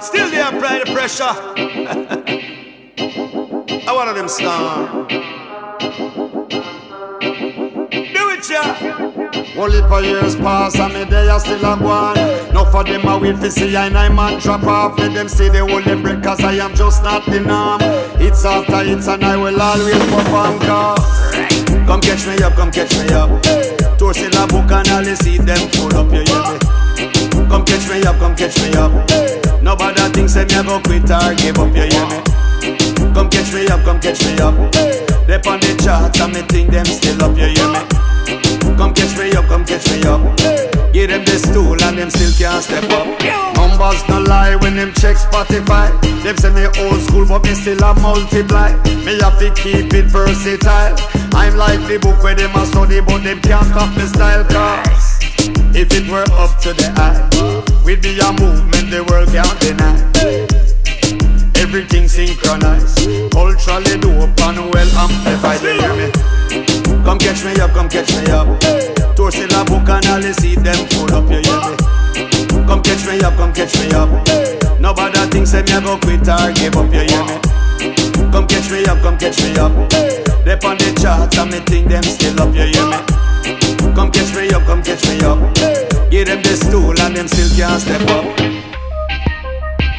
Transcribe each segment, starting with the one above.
Still they apply the pressure. I one of them star. Do it, yeah. Only for years pass and me day I still a gone No for them a wait for see I I man drop off Let them see the holy break cause I am just not the norm It's after it's and I will always perform cause Come catch me up, come catch me up. Tour in a book and you see them full up, you hear me? Catch me up. Nobody thinks say me go quit or give up, you hear me? Come catch me up, come catch me up. They on the charts and me think them still up, you hear me? Come catch me up, come catch me up. Give them the stool and them still can't step up. Numbers no lie when them check Spotify. Them say me old school, but me still a multiply. Me have to keep it versatile. I'm like the book where them a study, but them can't copy style. Cause if it were up to the eye, we'd be a movement the world can't deny. Everything synchronized, ultra dope and well amplified. You hear me? Come catch me up, come catch me up. Toast in a book and all you see them full up, you hear me? Come catch me up, come catch me up. Nobody thinks say me a go quit or give up, you hear me? Come catch me up, come catch me up. They on the charts and me think them still up, you hear me? Come catch me up, come catch me up. Give them the stool and them still can't step up.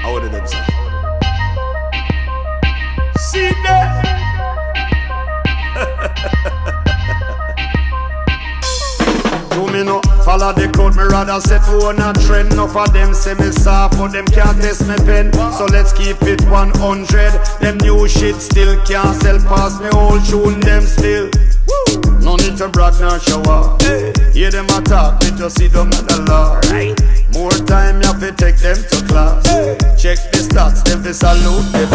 How did them say? See that? me no follow the crowd, me rather set for a trend. Enough of them say me soft, but them can't test me pen. So let's keep it 100. Them new shit still can't sell past me old tune, them still. No need to brag nor show off. Hear them attack, me just see them at the law. More time you have to take them to class. Check the stats, them fi salute the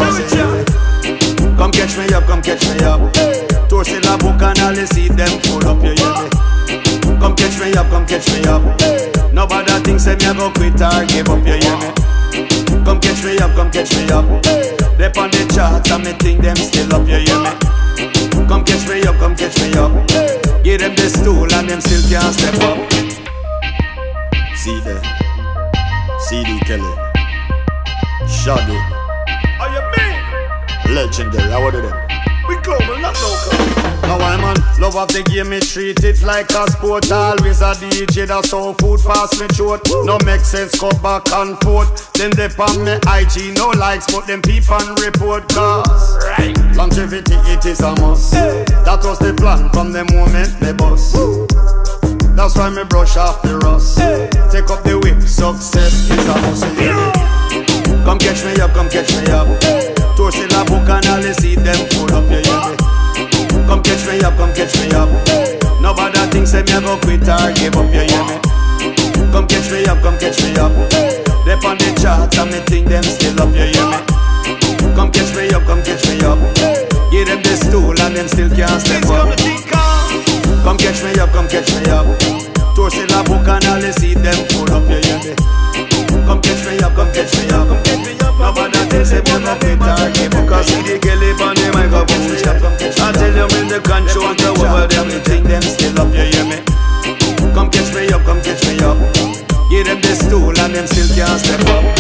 Come catch me up, come catch me up. Tour in a book and all you see them full up, you hear me? Come catch me up, come catch me up. Nobody thinks say me a go quit or give up, you hear me? Come catch me up, come catch me up. They on the charts and me think them still up, you hear me? Come catch me up, come catch me up. Give them the stool and them still can't step up. See there, CD Kelly, Shadow. Are you mean? Legendary, how are them? We global, not local. Now I'm on love of the game, me treat it like a sport. Always a DJ that so food pass me short. No make sense, go back and forth. Then they on me IG, no likes, but them people report cause right. longevity it is a must. Hey. That was the plan from the moment they bust. That's why me brush off the rust. Hey. Take up the whip, success is a must. Come catch me up, come catch me up. Hey. Catch me up. They on the charts and me think them still up, you hear me? Come catch me up, come catch me up. Give them the stool and them still can't step up. Come catch me up, come catch me up. Toast in a book and all you see them full up, you hear me? Come catch me up, come catch me up. Nobody thinks say me a go quit or give up, cause see the girl on the microphone. I tell you in the control Come catch me up, come